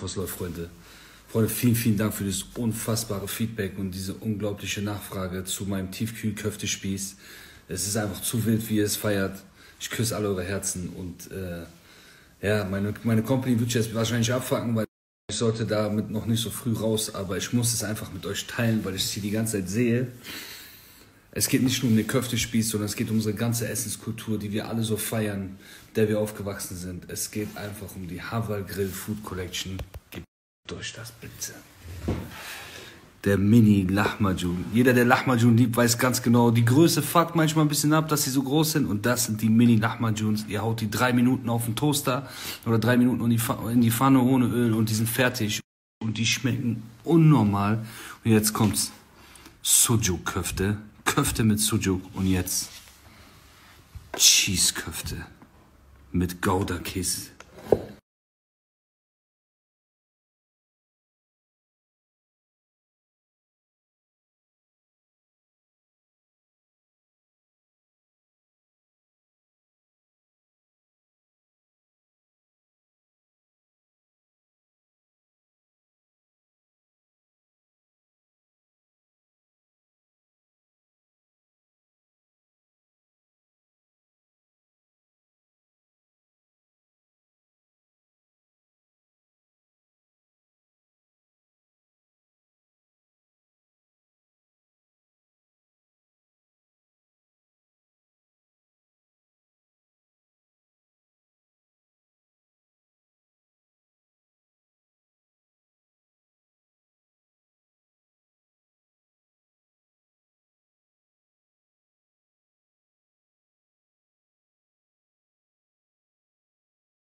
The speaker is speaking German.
Was läuft, Freunde? Freunde, vielen, vielen Dank für dieses unfassbare Feedback und diese unglaubliche Nachfrage zu meinem Tiefkühlköftespieß. Es ist einfach zu wild, wie ihr es feiert. Ich küsse alle eure Herzen und äh, ja, meine, meine Company wird jetzt wahrscheinlich abfacken, weil ich sollte damit noch nicht so früh raus, aber ich muss es einfach mit euch teilen, weil ich es hier die ganze Zeit sehe. Es geht nicht nur um den Köftespieß, sondern es geht um unsere ganze Essenskultur, die wir alle so feiern, der wir aufgewachsen sind. Es geht einfach um die Haval Grill Food Collection. Gebt euch das bitte. Der Mini Lahmacun. Jeder, der Lahmacun liebt, weiß ganz genau, die Größe fuckt manchmal ein bisschen ab, dass sie so groß sind. Und das sind die Mini Lahmacuns. Ihr haut die drei Minuten auf den Toaster oder drei Minuten in die Pfanne ohne Öl und die sind fertig. Und die schmecken unnormal. Und jetzt kommt's. Sujuk-Köfte. Köfte mit Sujuk und jetzt Cheese-Köfte mit Gouda-Käse.